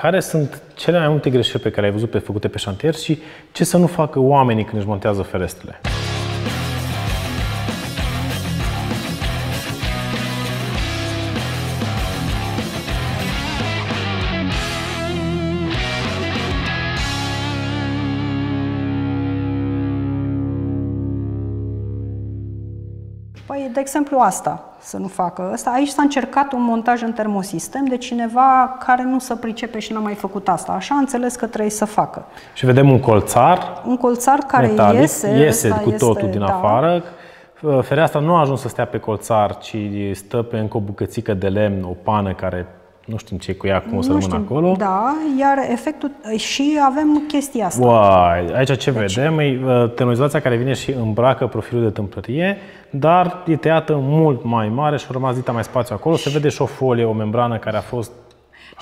care sunt cele mai multe greșeli pe care ai văzut pe făcute pe șantier și ce să nu facă oamenii când își montează ferestrele? Exemplu, asta să nu facă. Asta, aici s-a încercat un montaj în termosistem de cineva care nu se pricepe și n-a mai făcut asta. Așa a înțeles că trebuie să facă. Și vedem un colțar Un colțar care metalic, iese, iese ăsta cu totul este, din da. afară. Fereastra nu a ajuns să stea pe colțar, ci stă pe încă o bucățică de lemn, o pană care nu știm ce e cu ea, cum o să Nu rămână știu, acolo. Da, iar efectul... Și avem chestia asta. Uai, aici ce Deci- vedem e uh, tenorizația care vine și îmbracă profilul de tâmplărie, dar e tăiată mult mai mare și a rămas dita mai spațiu acolo. Se vede și o folie, o membrană care a fost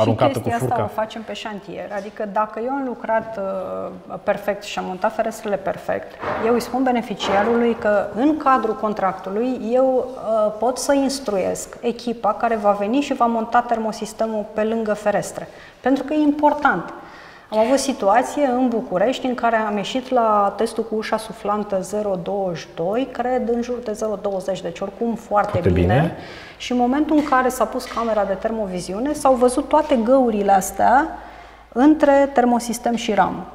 aruncată și cu chestia asta furca. o facem pe șantier. Adică dacă eu am lucrat uh, perfect și am montat ferestrele perfect, eu îi spun beneficiarului că în cadrul contractului eu uh, pot să instruiesc echipa care va veni și va monta termosistemul pe lângă ferestre. Pentru că e important. Am avut situație în București în care am ieșit la testul cu ușa suflantă 022, cred în jur de 020, deci oricum foarte, Foarte bine. bine. Și în momentul în care s-a pus camera de termoviziune, s-au văzut toate găurile astea între termosistem și ramă.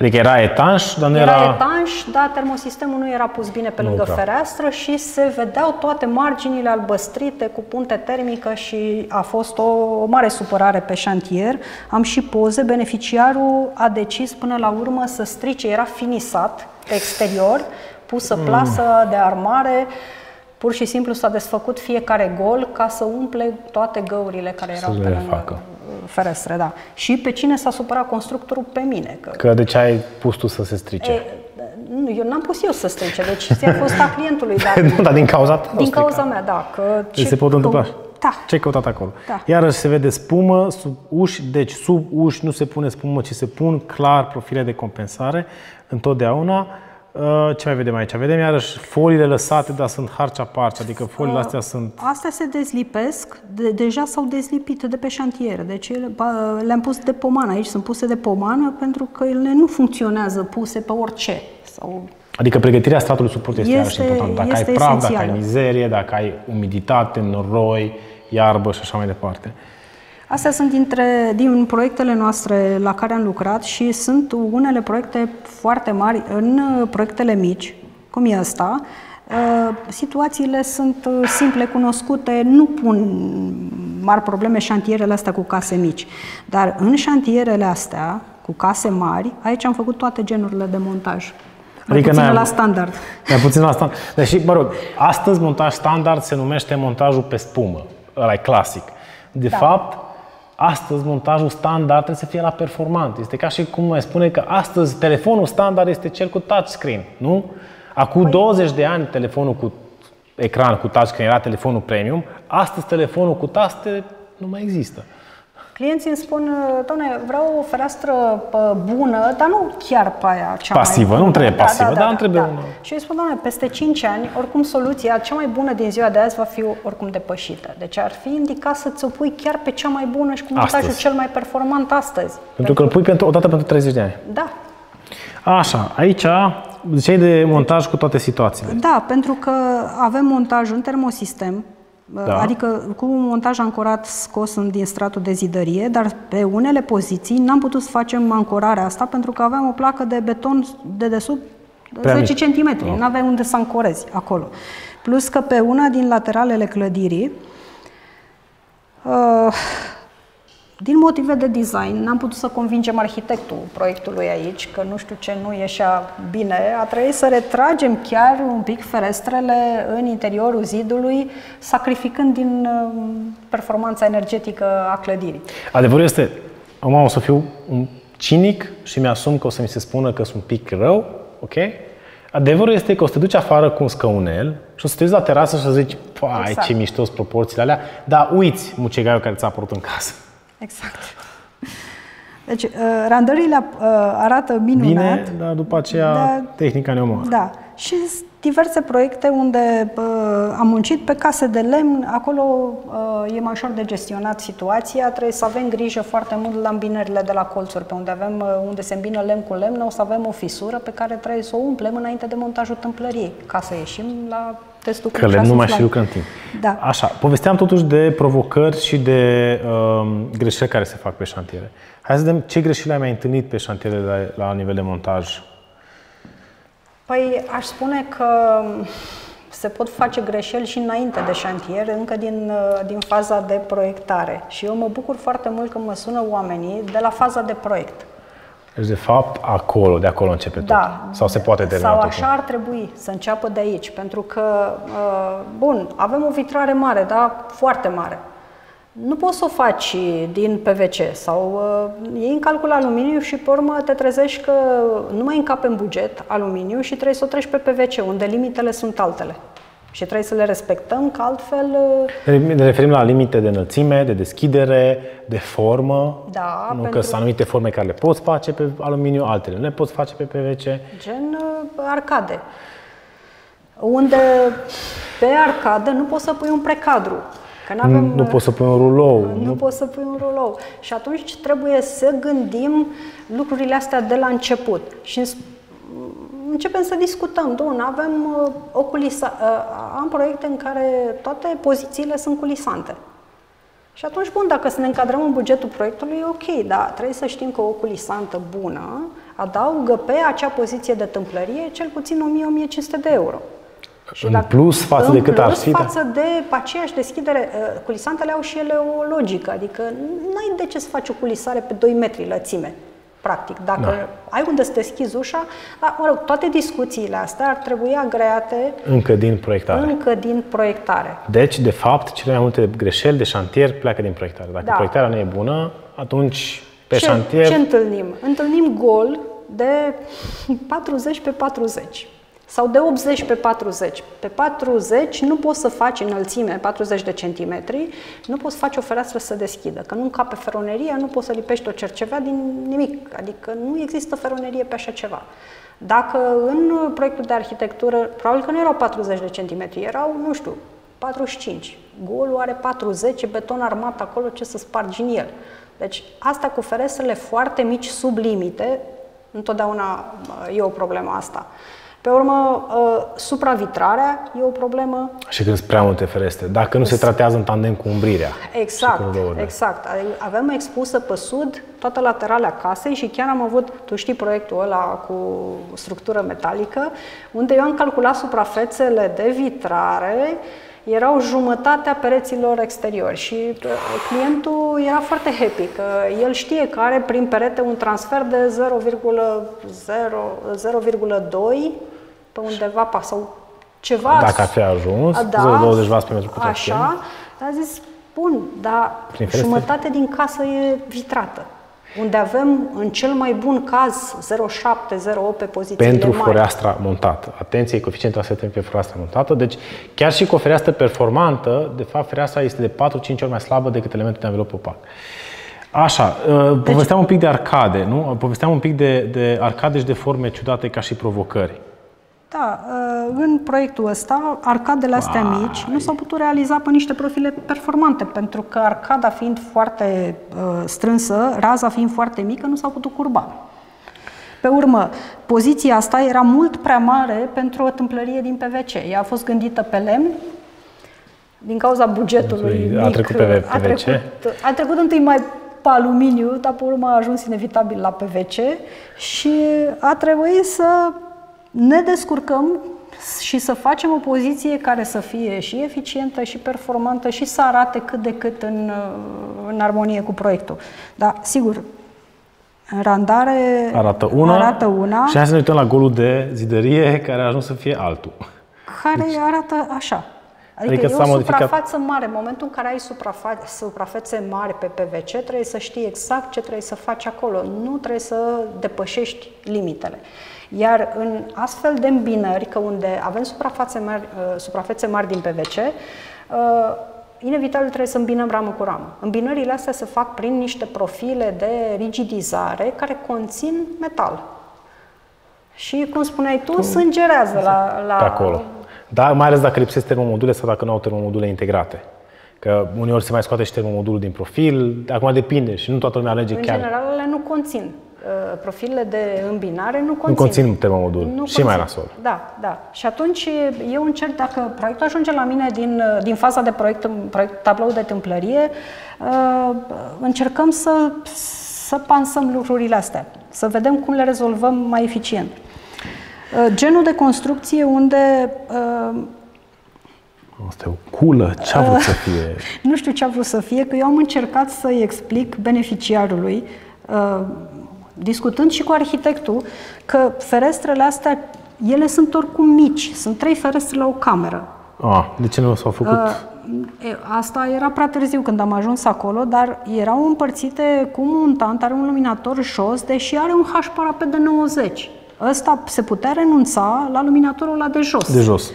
Adică era etanș, dar nu Era, era... era etanș, dar termosistemul nu era pus bine pe Nu lângă prea. fereastră și se vedeau toate marginile albăstrite cu punte termică și a fost o, o mare supărare pe șantier. Am și poze, beneficiarul a decis până la urmă să strice, era finisat pe exterior, pusă Mm. plasă de armare, Pur și simplu s-a desfăcut fiecare gol ca să umple toate găurile care erau le pe lângă facă. Ferestre. Da. Și pe cine s-a supărat constructorul? Pe mine. Că Că de ce ai pus tu să se strice? E, nu, eu n-am pus eu să strice, deci ți-a fost a clientului, dar nu, dar din cauza ta. din cauza mea, da. Că Deci se pot că- întâmpla. Da. Ce ai căutat acolo? Da. Iarăși se vede spumă sub uși, deci sub uși nu se pune spumă, ci se pun clar profile de compensare întotdeauna. Uh, Ce mai vedem aici? Vedem iarăși foliile lăsate, dar sunt harcea-parcea, adică foliile astea sunt... Astea se dezlipesc, de, deja s-au dezlipit de pe șantier, deci ele- ba- le-am pus de pomană, aici sunt puse de pomană pentru că ele nu funcționează puse pe orice. Sau Adică pregătirea stratului suport este, Este- iarăși important. Dacă este ai praf, dacă ai esențială. mizerie, dacă ai umiditate, noroi, iarbă și așa mai departe. Astea sunt dintre, din proiectele noastre la care am lucrat și sunt unele proiecte foarte mari în uh, proiectele mici, cum e ăsta. uh, Situațiile sunt uh, simple, cunoscute, nu pun mari probleme șantierele astea cu case mici. Dar în șantierele astea, cu case mari, aici am făcut toate genurile de montaj. Mai Adică puțin n-ai- la standard. Mai puțin la standard. Deși, mă rog, astăzi montaj standard se numește montajul pe spumă. Ăla e clasic. De Da. fapt, astăzi montajul standard trebuie să fie la performant. Este ca și cum mai spune că astăzi telefonul standard este cel cu touchscreen, nu? Acum Păi- 20 de ani telefonul cu ecran cu touchscreen era telefonul premium, astăzi telefonul cu taste nu mai există. Clienții îmi spun, doamne, vreau o fereastră pă, bună, dar nu chiar pe aia cea Pasivă, mai bună. nu trebuie pasivă, dar îmi trebuie una. Și eu îi spun, doamne, peste 5 ani, oricum soluția cea mai bună din ziua de azi va fi oricum depășită. Deci ar fi indicat să-ți o pui chiar pe cea mai bună și cu montajul Astăzi. cel mai performant astăzi. Pentru că îl pui pentru, odată pentru 30 de ani. Da, Așa, aici ziceai de montaj cu toate situațiile. Da, pentru că avem montaj în termosistem, Da. adică cu un montaj ancorat scos în- din stratul de zidărie, dar pe unele poziții n-am putut să facem ancorarea asta pentru că aveam o placă de beton de desubt Prea 10 mic. cm, nu aveai unde să ancorezi acolo. Plus că pe una din lateralele clădirii, uh, din motive de design, n-am putut să convingem arhitectul proiectului aici, că nu știu ce nu ieșea bine. A trebuit să retragem chiar un pic ferestrele în interiorul zidului, sacrificând din uh, performanța energetică a clădirii. Adevărul este, acum o să fiu un cinic și mi-asum că o să mi se spună că sunt un pic rău, ok? Adevărul este că o să te duci afară cu un scăunel și o să te uiți la terasă și o să zici, pai, Exact. ce mișto sunt proporțiile alea, dar uiți mucegaiul care ți-a apărut în casă. Exact. Deci, uh, randările uh, arată minunat. Bine, dar după aceea Da. tehnica ne omoară. Da. Și diverse proiecte unde uh, am muncit pe case de lemn, acolo uh, e mai ușor de gestionat situația, trebuie să avem grijă foarte mult la îmbinările de la colțuri, pe unde, avem, uh, unde se îmbină lemn cu lemn, o să avem o fisură pe care trebuie să o umplem înainte de montajul tâmplăriei, ca să ieșim la testul Că lemn nu mai și lucră în timp. Da. Așa, povesteam totuși de provocări și de uh, greșeli care se fac pe șantiere. Hai să vedem ce greșeli ai mai întâlnit pe șantiere la, la nivel de montaj Păi aș spune că se pot face greșeli și înainte de șantier, încă din, din faza de proiectare. Și eu mă bucur foarte mult când mă sună oamenii de la faza de proiect. Deci, de fapt, acolo, de acolo începe da, tot. Sau se poate termina Sau așa ar trebui să înceapă de aici, pentru că, uh, bun, avem o vitrare mare, da, foarte mare nu poți să o faci din PVC sau uh, iei în calcul aluminiu și pe urmă te trezești că nu mai încape în buget aluminiu și trebuie să o treci pe PVC, unde limitele sunt altele. Și trebuie să le respectăm, că altfel... Uh, ne referim la limite de înălțime, de deschidere, de formă. Da, nu pentru... că sunt anumite forme care le poți face pe aluminiu, altele nu le poți face pe PVC. Gen uh, arcade. Unde pe arcadă nu poți să pui un precadru. Că avem nu poți să pui un rulou. Nu, nu poți să pui un rulou. Și atunci trebuie să gândim lucrurile astea de la început. Și începem să discutăm. Dom'le, avem uh, o culisa, uh, am proiecte în care toate pozițiile sunt culisante. Și atunci, bun, dacă să ne încadrăm în bugetul proiectului, e ok, dar trebuie să știm că o culisantă bună adaugă pe acea poziție de tâmplărie cel puțin 1000-1500 de euro. Și în plus față de cât ar fi? Da. față de aceeași deschidere, uh, culisantele au și ele o logică, adică nu ai de ce să faci o culisare pe 2 metri lățime, practic. Dacă da. ai unde să deschizi ușa, dar, mă rog, toate discuțiile astea ar trebui agreate încă din proiectare. Încă din proiectare. Deci, de fapt, cele mai multe greșeli de șantier pleacă din proiectare. Dacă da. proiectarea nu e bună, atunci pe ce, șantier... Ce întâlnim? Întâlnim gol de 40 pe 40 sau de 80 pe 40. Pe 40 nu poți să faci înălțime, 40 de centimetri, nu poți să faci o fereastră să deschidă. Că nu încape feroneria, nu poți să lipești o cercevea din nimic. Adică nu există feronerie pe așa ceva. Dacă în proiectul de arhitectură, probabil că nu erau 40 de centimetri, erau, nu știu, 45. Golul are 40, beton armat acolo, ce să spargi în el. Deci asta cu ferestrele foarte mici, sub limite, întotdeauna e o problemă asta. Pe urmă, uh, supravitrarea e o problemă. Și când sunt prea multe ferestre, dacă nu se tratează în tandem cu umbrirea. Exact, exact. Avem expusă pe sud toată laterala casei și chiar am avut, tu știi proiectul ăla cu structură metalică, unde eu am calculat suprafețele de vitrare erau jumătatea pereților exteriori și uh, clientul era foarte happy că el știe că are prin perete un transfer de 0,2 pe undeva sau ceva. Dacă ar fi ajuns, da, 20 W pe metru pătrat. Așa, a zis, bun, dar jumătate din casă e vitrată unde avem în cel mai bun caz 0,7-0,8 pe pozițiile Pentru mari. fereastra montată. Atenție, coeficientul asta pe fereastra montată. Deci, chiar și cu o fereastră performantă, de fapt, fereastra este de 4-5 ori mai slabă decât elementul de anvelop opac. Așa, uh, deci, povesteam un pic de arcade, nu? Povesteam un pic de, de arcade și de forme ciudate ca și provocări. Da, uh, în proiectul ăsta, arcadele astea Vai. mici nu s-au putut realiza pe niște profile performante, pentru că arcada fiind foarte uh, strânsă, raza fiind foarte mică, nu s-au putut curba. Pe urmă, poziția asta era mult prea mare pentru o tâmplărie din PVC. Ea a fost gândită pe lemn, din cauza bugetului a mic. Trecut pe PVC? A trecut, a trecut întâi mai pe aluminiu, dar pe urmă a ajuns inevitabil la PVC și a trebuit să ne descurcăm și să facem o poziție care să fie și eficientă și performantă și să arate cât de cât în, în armonie cu proiectul. Da, sigur, în randare arată una, arată una și hai să ne uităm la golul de zidărie care a ajuns să fie altul. Care deci, arată așa. Adică, adică e o modificat... suprafață mare. În momentul în care ai suprafa- suprafețe mari pe PVC, trebuie să știi exact ce trebuie să faci acolo. Nu trebuie să depășești limitele. Iar în astfel de îmbinări, că unde avem suprafețe mari, uh, suprafețe mari din PVC, uh, inevitabil trebuie să îmbinăm ramă cu ramă. Îmbinările astea se fac prin niște profile de rigidizare care conțin metal. Și, cum spuneai tu, sângerează la, la... Pe acolo. Da, mai ales dacă lipsesc termomodule sau dacă nu au termomodule integrate. Că uneori se mai scoate și termomodulul din profil, acum depinde și nu toată lumea alege În chiar. general, ele nu conțin. Uh, Profilele de îmbinare nu conțin. Nu conțin termomodul. Nu și mai conțin. nasol. Da, da. Și atunci eu încerc, dacă proiectul ajunge la mine din, din faza de proiect, proiect tablou de tâmplărie, uh, încercăm să, să pansăm lucrurile astea, să vedem cum le rezolvăm mai eficient. Uh, Genul de construcție unde uh, Asta e o culă, ce a vrut să fie? nu știu ce a vrut să fie, că eu am încercat să-i explic beneficiarului, uh, discutând și cu arhitectul, că ferestrele astea, ele sunt oricum mici, sunt trei ferestre la o cameră. Ah, de ce nu s-au făcut? Uh, e, Asta era prea târziu când am ajuns acolo, dar erau împărțite cu un montant, are un luminator jos, deși are un H parapet de 90. Ăsta se putea renunța la luminatorul ăla de jos. de jos.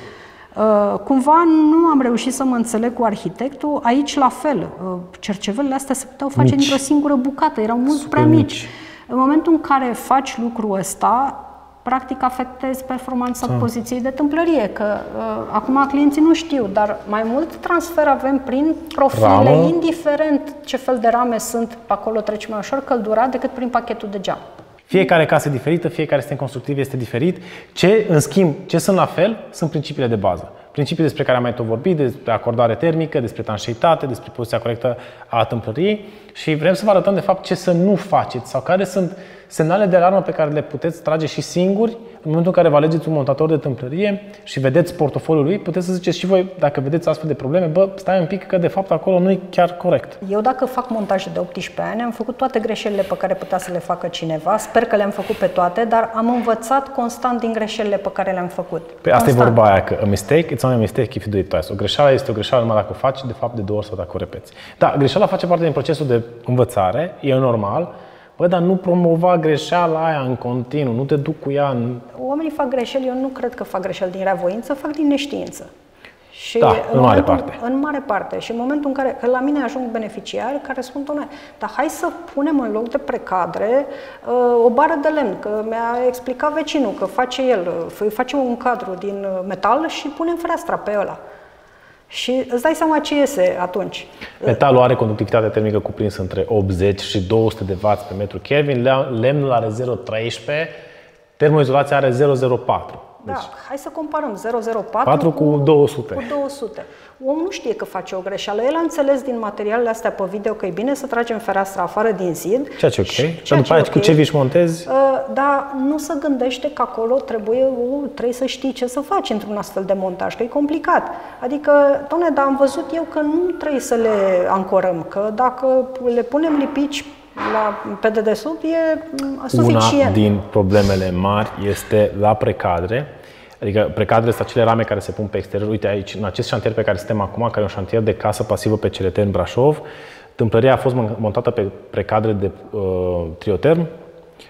Uh, cumva nu am reușit să mă înțeleg cu arhitectul. Aici la fel, uh, cercevelele astea se puteau face Mici. dintr-o singură bucată, erau mult Super prea mici. mici. În momentul în care faci lucrul ăsta, practic afectezi performanța Da. poziției de tâmplărie, că uh, acum clienții nu știu, dar mai mult transfer avem prin profile, Ramă. indiferent ce fel de rame sunt, pe acolo trece mai ușor căldura decât prin pachetul de geam. Fiecare casă e diferită, fiecare sistem constructiv este diferit. Ce, în schimb, ce sunt la fel, sunt principiile de bază. Principii despre care am mai tot vorbit, despre acordare termică, despre tanșeitate, despre poziția corectă a tâmplăriei și vrem să vă arătăm de fapt ce să nu faceți sau care sunt semnale de alarmă pe care le puteți trage și singuri în momentul în care vă alegeți un montator de tâmplărie și vedeți portofoliul lui, puteți să ziceți și voi, dacă vedeți astfel de probleme, bă, stai un pic că de fapt acolo nu e chiar corect. Eu dacă fac montaje de 18 ani, am făcut toate greșelile pe care putea să le facă cineva. Sper că le-am făcut pe toate, dar am învățat constant din greșelile pe care le-am făcut. Pe Păi asta e Constant. vorba aia, că a mistake, it's only a mistake if you do it twice. O greșeală este o greșeală numai dacă o faci, de fapt, de două ori sau dacă o repeți. Da, greșeala face parte din procesul de învățare, e normal, Bă, dar nu promova greșeala aia în continuu, nu te duc cu ea în... Oamenii fac greșeli, eu nu cred că fac greșeli din reavoință, fac din neștiință. Și Da, în mare momentul- parte. În mare parte. Și în momentul în care că la mine ajung beneficiari care spun, doamne, dar hai să punem în loc de precadre uh, o bară de lemn, că mi-a explicat vecinul că face el, uh, face un cadru din uh, metal și punem fereastra pe ăla. Și îți dai seama ce iese atunci. Metalul are conductivitate termică cuprinsă între 80 și 200 de W pe metru Kelvin, le- lemnul are 0,13, termoizolația are 0,04. Da, hai să comparăm 004 4 cu 200. Cu 200. Omul nu știe că face o greșeală. El a înțeles din materialele astea pe video că e bine să tragem fereastra afară din zid. Ceea ce e ok. Și- Și ceea după ce aia e cu ok. ce viși montezi, Uh, dar nu se gândește că acolo trebuie, uh, trebuie să știi ce să faci într-un astfel de montaj, că e complicat. Adică, doamne, dar am văzut eu că nu trebuie să le ancorăm, că dacă le punem lipici la, pe dedesubt e mm, suficient. Una din problemele mari este la precadre, adică precadrele sunt acele rame care se pun pe exterior. Uite aici, în acest șantier pe care suntem acum, care e un șantier de casă pasivă pe CLT în Brașov, tâmplăria a fost mon- montată pe precadre de uh, trioterm,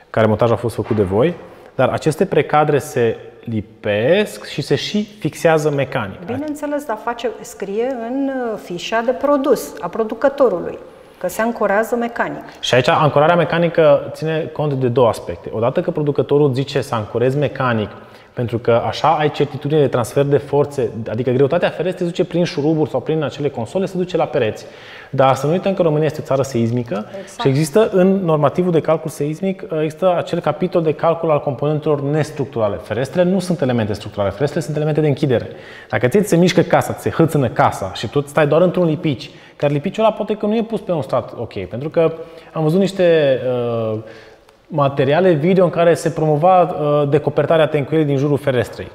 care montajul a fost făcut de voi, dar aceste precadre se lipesc și se și fixează mecanic. Bineînțeles, dar face, scrie în uh, fișa de produs a producătorului, că se ancorează mecanic. Și aici ancorarea mecanică ține cont de două aspecte. Odată că producătorul zice să ancorezi mecanic, pentru că așa ai certitudine de transfer de forțe, adică greutatea ferestrei se duce prin șuruburi sau prin acele console, se duce la pereți. Dar să nu uităm că România este o țară seismică Exact. și există în normativul de calcul seismic, există acel capitol de calcul al componentelor nestructurale. Ferestrele nu sunt elemente structurale, ferestrele sunt elemente de închidere. Dacă ți se mișcă casa, ți se hârțână casa și tu stai doar într-un lipici, care lipiciul ăla poate că nu e pus pe un strat ok, pentru că am văzut niște uh, materiale video în care se promova uh, decopertarea tencuielii din jurul ferestrei.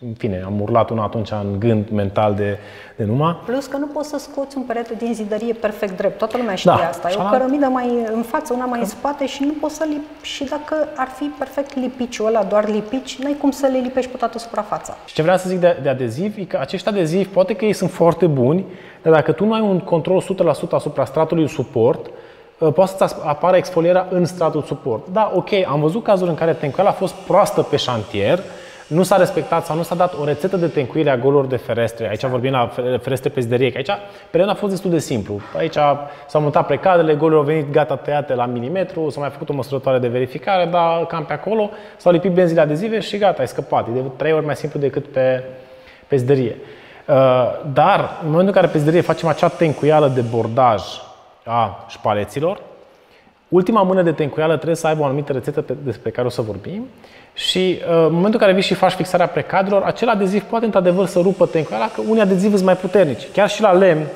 În fine, am urlat una atunci în gând mental de, de numai. Plus că nu poți să scoți un perete din zidărie perfect drept. Toată lumea știe Da, asta. E și o ala- cărămidă mai în față, una mai în spate și nu poți să lip... Și dacă ar fi perfect lipiciul ăla, doar lipici, n-ai cum să le lipești pe toată suprafața. Și ce vreau să zic de, de adezivi e că acești adezivi poate că ei sunt foarte buni, dar dacă tu nu ai un control 100% asupra stratului suport, uh, poate să-ți apară exfolierea în stratul suport. Da, ok, am văzut cazuri în care tencuiala a fost proastă pe șantier, nu s-a respectat sau nu s-a dat o rețetă de tencuire a golurilor de ferestre. Aici vorbim la ferestre pe zderie, că aici perioada a fost destul de simplu. Aici s-au mutat precadrele, golurile au venit gata tăiate la milimetru, s-a mai făcut o măsurătoare de verificare, dar cam pe acolo s-au lipit benzile adezive și gata, ai scăpat. E de trei ori mai simplu decât pe, pe zderie. Uh, dar în momentul în care pe zderie facem acea tencuială de bordaj a șpaleților, ultima mână de tencuială trebuie să aibă o anumită rețetă despre care o să vorbim și uh, în momentul în care vii și faci fixarea precadrelor, acel adeziv poate într-adevăr să rupă tencuiala, că unii adezivi sunt mai puternici. Chiar și la lemn,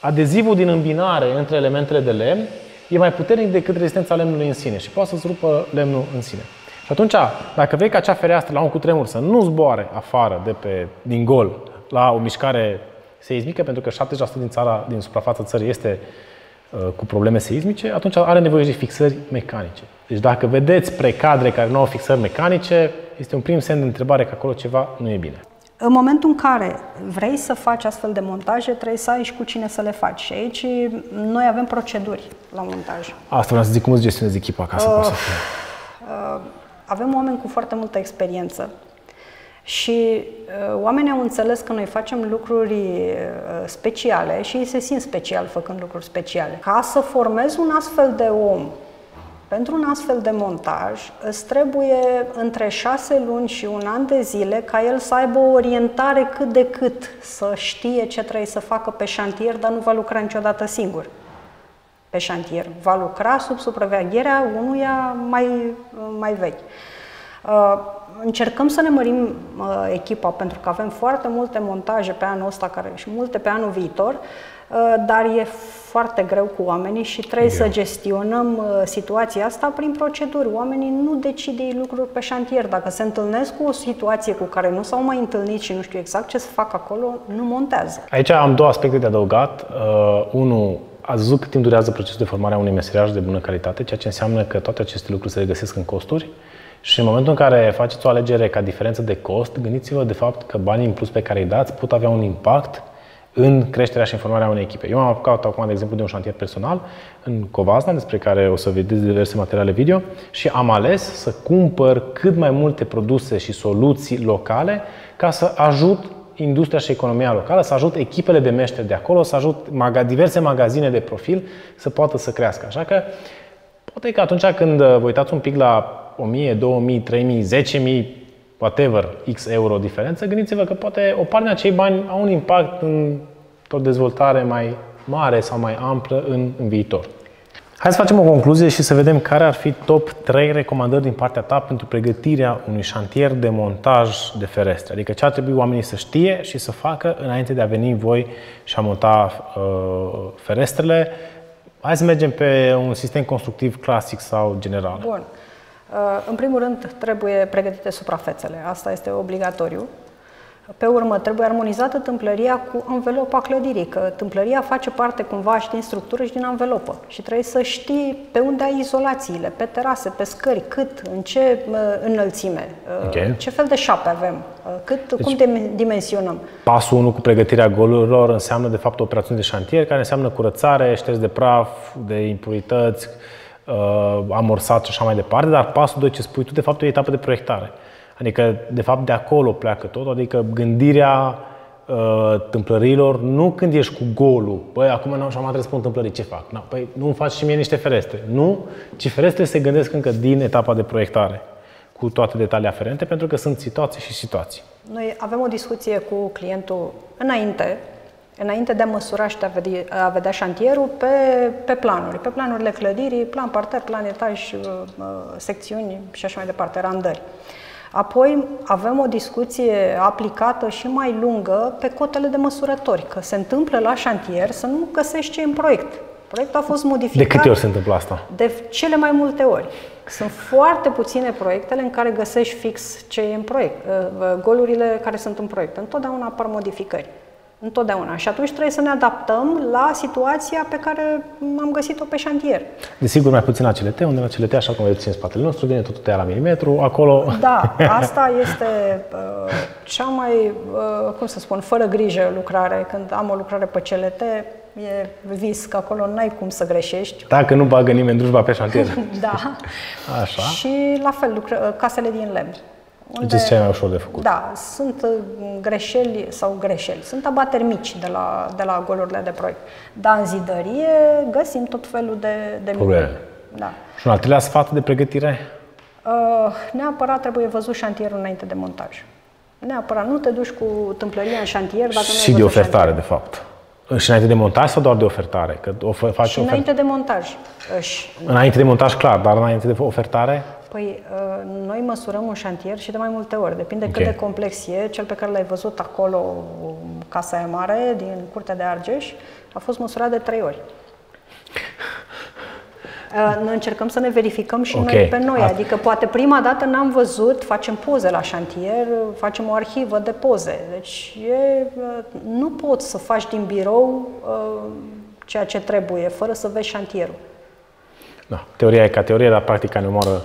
adezivul din îmbinare între elementele de lemn e mai puternic decât rezistența lemnului în sine și poate să-ți rupă lemnul în sine. Și atunci, dacă vrei ca acea fereastră la un cutremur să nu zboare afară de pe, din gol la o mișcare seismică, pentru că 70% din țara, din suprafața țării este uh, cu probleme seismice, atunci are nevoie de fixări mecanice. Deci dacă vedeți precadre care nu au fixări mecanice, este un prim semn de întrebare că acolo ceva nu e bine. În momentul în care vrei să faci astfel de montaje, trebuie să ai și cu cine să le faci. Și aici noi avem proceduri la montaj. Asta vreau să zic, cum îți gestionezi echipa ca să uh, poți să fie? Uh, avem oameni cu foarte multă experiență și uh, oamenii au înțeles că noi facem lucruri uh, speciale și ei se simt special făcând lucruri speciale. Ca să formezi un astfel de om pentru un astfel de montaj îți trebuie între șase luni și un an de zile ca el să aibă o orientare cât de cât, să știe ce trebuie să facă pe șantier, dar nu va lucra niciodată singur pe șantier. Va lucra sub supravegherea unuia mai, mai vechi. Uh, încercăm să ne mărim uh, echipa pentru că avem foarte multe montaje pe anul ăsta care, și multe pe anul viitor, uh, dar e foarte greu cu oamenii și trebuie greu. să gestionăm situația asta prin proceduri. Oamenii nu decid ei lucruri pe șantier. Dacă se întâlnesc cu o situație cu care nu s-au mai întâlnit și nu știu exact ce să fac acolo, nu montează. Aici am două aspecte de adăugat. Uh, unul, ați văzut cât timp durează procesul de formare a unui meseriaș de bună calitate, ceea ce înseamnă că toate aceste lucruri se regăsesc în costuri. Și în momentul în care faceți o alegere ca diferență de cost, gândiți-vă de fapt că banii în plus pe care îi dați pot avea un impact în creșterea și informarea unei echipe. Eu am apucat acum, de exemplu, de un șantier personal în Covazna, despre care o să vedeți diverse materiale video, și am ales să cumpăr cât mai multe produse și soluții locale ca să ajut industria și economia locală, să ajut echipele de meșteri de acolo, să ajut diverse magazine de profil să poată să crească. Așa că poate că atunci când vă uitați un pic la 1000, 2000, 3000, 10000, whatever, X euro diferență, gândiți-vă că poate o parte din acei bani au un impact în o dezvoltare mai mare sau mai amplă în, în viitor. Hai să facem o concluzie și să vedem care ar fi top 3 recomandări din partea ta pentru pregătirea unui șantier de montaj de ferestre. Adică ce ar trebui oamenii să știe și să facă înainte de a veni voi și a monta uh, ferestrele. Hai să mergem pe un sistem constructiv clasic sau general. Bun. Uh, în primul rând, trebuie pregătite suprafețele. Asta este obligatoriu. Pe urmă, trebuie armonizată tâmplăria cu învelopa clădirii, că tâmplăria face parte cumva și din structură și din învelopă. Și trebuie să știi pe unde ai izolațiile, pe terase, pe scări, cât, în ce uh, înălțime, uh, okay. ce fel de șape avem, cât, deci, cum dimensionăm. Pasul 1 cu pregătirea golurilor înseamnă de fapt o operațiune de șantier care înseamnă curățare, șters de praf, de impurități, uh, amorsat și așa mai departe, dar pasul 2 ce spui tu, de fapt, e o etapă de proiectare. Adică, de fapt, de acolo pleacă tot, adică gândirea uh, tâmplărilor, nu când ești cu golul, băi, acum nu și am trebuie să pun tâmplării, ce fac? Na, păi nu îmi faci și mie niște ferestre. Nu, ci ferestre se gândesc încă din etapa de proiectare, cu toate detalii aferente, pentru că sunt situații și situații. Noi avem o discuție cu clientul înainte înainte de a măsura și de a vedea, a vedea șantierul pe, pe planuri, pe planurile clădirii, plan parter, plan etaj, uh, uh, secțiuni și așa mai departe, randări. Apoi avem o discuție aplicată și mai lungă pe cotele de măsurători, că se întâmplă la șantier să nu găsești ce în proiect. Proiectul a fost modificat. De câte ori se întâmplă asta? De cele mai multe ori. Sunt foarte puține proiectele în care găsești fix ce e în proiect, uh, golurile care sunt în proiect. Întotdeauna apar modificări. Întotdeauna. Și atunci trebuie să ne adaptăm la situația pe care am găsit-o pe șantier. Desigur, mai puțin la CLT, unde la CLT, așa cum vedeți în spatele nostru, vine totul tăiat la milimetru, acolo... Da, asta este uh, cea mai, uh, cum să spun, fără grijă lucrare. Când am o lucrare pe CLT, e vis, că acolo n-ai cum să greșești. Dacă nu bagă nimeni drujba pe șantier. da. Așa. Și la fel, lucră, casele din lemn. Unde, Deci ce e mai ușor de făcut. Da, sunt uh, greșeli sau greșeli. Sunt abateri mici de la, de la golurile de proiect. Dar în zidărie găsim tot felul de, de Probleme. minuni. Da. Și un al treilea sfat de pregătire? Uh, neapărat trebuie văzut șantierul înainte de montaj. Neapărat, nu te duci cu tâmplăria în șantier dacă nu ai și de văzut ofertare, șantierul. de fapt. Și înainte de montaj sau doar de ofertare? Că o faci Și ofer... înainte de montaj. Și, înainte de montaj, clar, dar înainte de ofertare? Păi, uh, noi măsurăm un șantier și de mai multe ori. Depinde Ok. cât de complex e. Cel pe care l-ai văzut acolo, Casa e Mare, din Curtea de Argeș, a fost măsurat de trei ori. Uh, Noi încercăm să ne verificăm și Ok. noi pe noi, Asta- adică poate prima dată n-am văzut, facem poze la șantier, facem o arhivă de poze. Deci e, uh, nu poți să faci din birou uh, ceea ce trebuie, fără să vezi șantierul. Da, teoria e ca teorie, dar practica ne omoară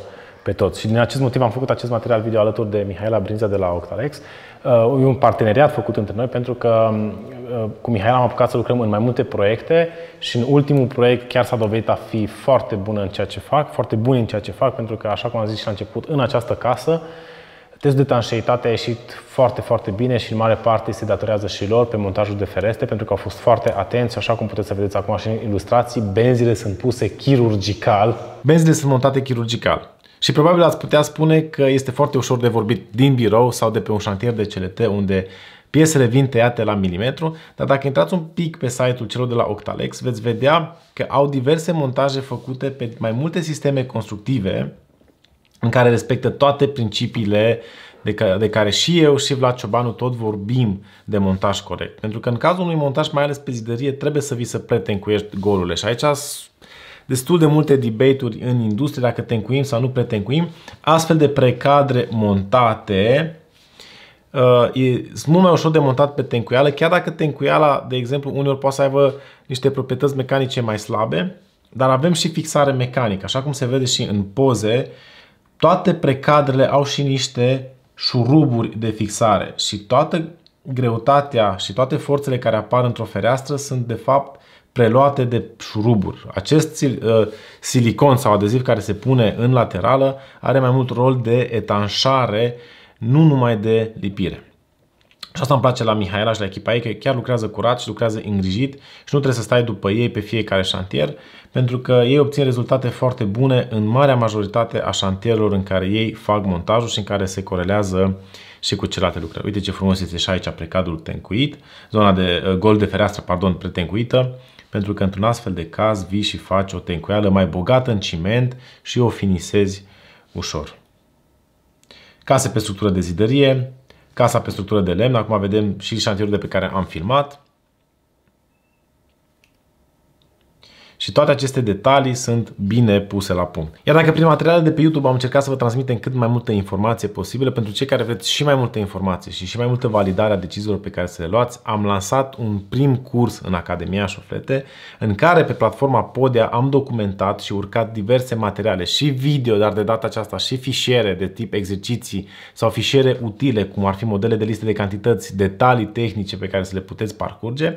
pe toți. Și din acest motiv am făcut acest material video alături de Mihaela Brinza de la Octalex. Uh, E un parteneriat făcut între noi pentru că uh, cu Mihaela am apucat să lucrăm în mai multe proiecte și în ultimul proiect chiar s-a dovedit a fi foarte bună în ceea ce fac, foarte bun în ceea ce fac, pentru că, așa cum am zis și la început, în această casă Testul de tanșeitate a ieșit foarte, foarte bine și în mare parte se datorează și lor pe montajul de ferestre, pentru că au fost foarte atenți, așa cum puteți să vedeți acum și în ilustrații, benzile sunt puse chirurgical. Benzile sunt montate chirurgical. Și probabil ați putea spune că este foarte ușor de vorbit din birou sau de pe un șantier de CLT unde piesele vin tăiate la milimetru, dar dacă intrați un pic pe site-ul celor de la Octalex, veți vedea că au diverse montaje făcute pe mai multe sisteme constructive în care respectă toate principiile de, ca, de care și eu și Vlad Ciobanu tot vorbim de montaj corect. Pentru că în cazul unui montaj, mai ales pe zidărie, trebuie să vii să pretencuiești golurile. Și aici sunt destul de multe debate-uri în industrie dacă tencuim sau nu pretencuim. Astfel de precadre montate uh, e, sunt mult mai ușor de montat pe tencuială, chiar dacă tencuiala, de exemplu, uneori poate să aibă niște proprietăți mecanice mai slabe, dar avem și fixare mecanică, așa cum se vede și în poze, toate precadrele au și niște șuruburi de fixare și toată greutatea și toate forțele care apar într-o fereastră sunt de fapt preluate de șuruburi. Acest sil- uh, silicon sau adeziv care se pune în laterală are mai mult rol de etanșare, nu numai de lipire. Și asta îmi place la Mihaela și la echipa ei, că chiar lucrează curat și lucrează îngrijit și nu trebuie să stai după ei pe fiecare șantier, pentru că ei obțin rezultate foarte bune în marea majoritate a șantierelor în care ei fac montajul și în care se corelează și cu celelalte lucrări. Uite ce frumos este și aici precadul tencuit, zona de uh, gol de fereastră, pardon, pretencuită, pentru că într-un astfel de caz vii și faci o tencuială mai bogată în ciment și o finisezi ușor. Case pe structură de zidărie, casa pe structură de lemn, acum vedem și șantierul de pe care am filmat. Și toate aceste detalii sunt bine puse la punct. Iar dacă prin materialele de pe YouTube am încercat să vă transmitem cât mai multă informație posibilă, pentru cei care vreți și mai multe informații și și mai multă validare a deciziilor pe care să le luați, am lansat un prim curs în Academia Șoflete, în care pe platforma Podia am documentat și urcat diverse materiale și video, dar de data aceasta și fișiere de tip exerciții sau fișiere utile, cum ar fi modele de liste de cantități, detalii tehnice pe care să le puteți parcurge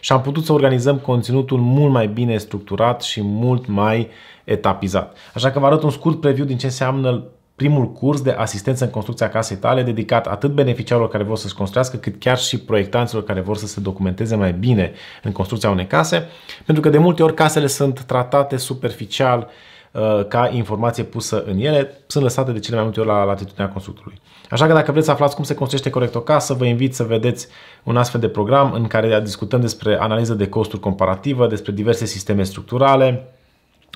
și am putut să organizăm conținutul mult mai bine structurat și mult mai etapizat. Așa că vă arăt un scurt preview din ce înseamnă primul curs de asistență în construcția casei tale, dedicat atât beneficiarilor care vor să-și construiască, cât chiar și proiectanților care vor să se documenteze mai bine în construcția unei case, pentru că de multe ori casele sunt tratate superficial uh, ca informație pusă în ele, sunt lăsate de cele mai multe ori la latitudinea constructorului. Așa că dacă vreți să aflați cum se construiește corect o casă, vă invit să vedeți un astfel de program în care discutăm despre analiză de costuri comparativă, despre diverse sisteme structurale,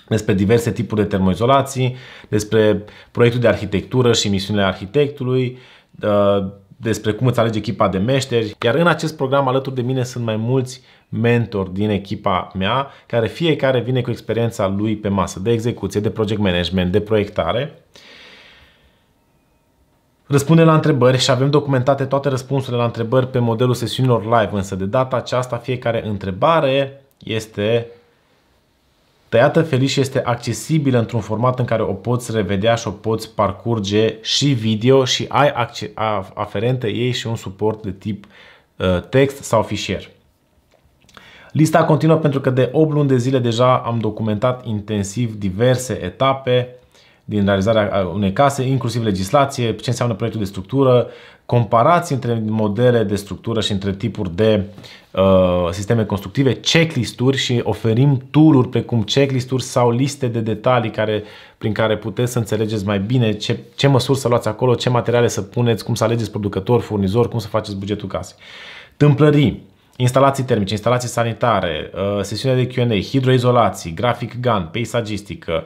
despre diverse tipuri de termoizolații, despre proiectul de arhitectură și misiunile arhitectului, uh, despre cum îți alegi echipa de meșteri. Iar în acest program alături de mine sunt mai mulți mentori din echipa mea, care fiecare vine cu experiența lui pe masă, de execuție, de project management, de proiectare. Răspunde la întrebări și avem documentate toate răspunsurile la întrebări pe modelul sesiunilor live, însă de data aceasta fiecare întrebare este tăiată feliș și este accesibilă într-un format în care o poți revedea și o poți parcurge și video și ai acce- a- aferente ei și un suport de tip uh, text sau fișier. Lista continuă pentru că de 8 luni de zile deja am documentat intensiv diverse etape, din realizarea unei case, inclusiv legislație, ce înseamnă proiectul de structură, comparații între modele de structură și între tipuri de uh, sisteme constructive, checklist-uri și oferim tool-uri precum checklist-uri sau liste de detalii care, prin care puteți să înțelegeți mai bine ce, ce măsuri să luați acolo, ce materiale să puneți, cum să alegeți producători, furnizori, cum să faceți bugetul casei. Tâmplării, instalații termice, instalații sanitare, uh, sesiune de Q&A, hidroizolații, grafic GAN, peisagistică,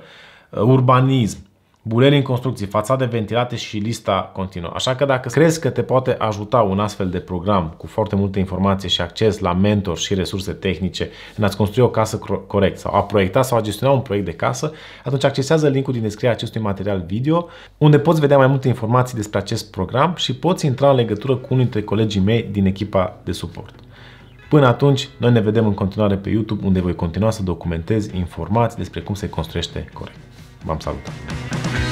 uh, urbanism, buleri în construcții, fațade ventilate și lista continuă. Așa că dacă crezi că te poate ajuta un astfel de program cu foarte multe informații și acces la mentor și resurse tehnice în a-ți construi o casă corect sau a proiecta sau a gestiona un proiect de casă, atunci accesează linkul din descrierea acestui material video unde poți vedea mai multe informații despre acest program și poți intra în legătură cu unul dintre colegii mei din echipa de suport. Până atunci, noi ne vedem în continuare pe YouTube unde voi continua să documentez informații despre cum se construiește corect. Vamos a votar.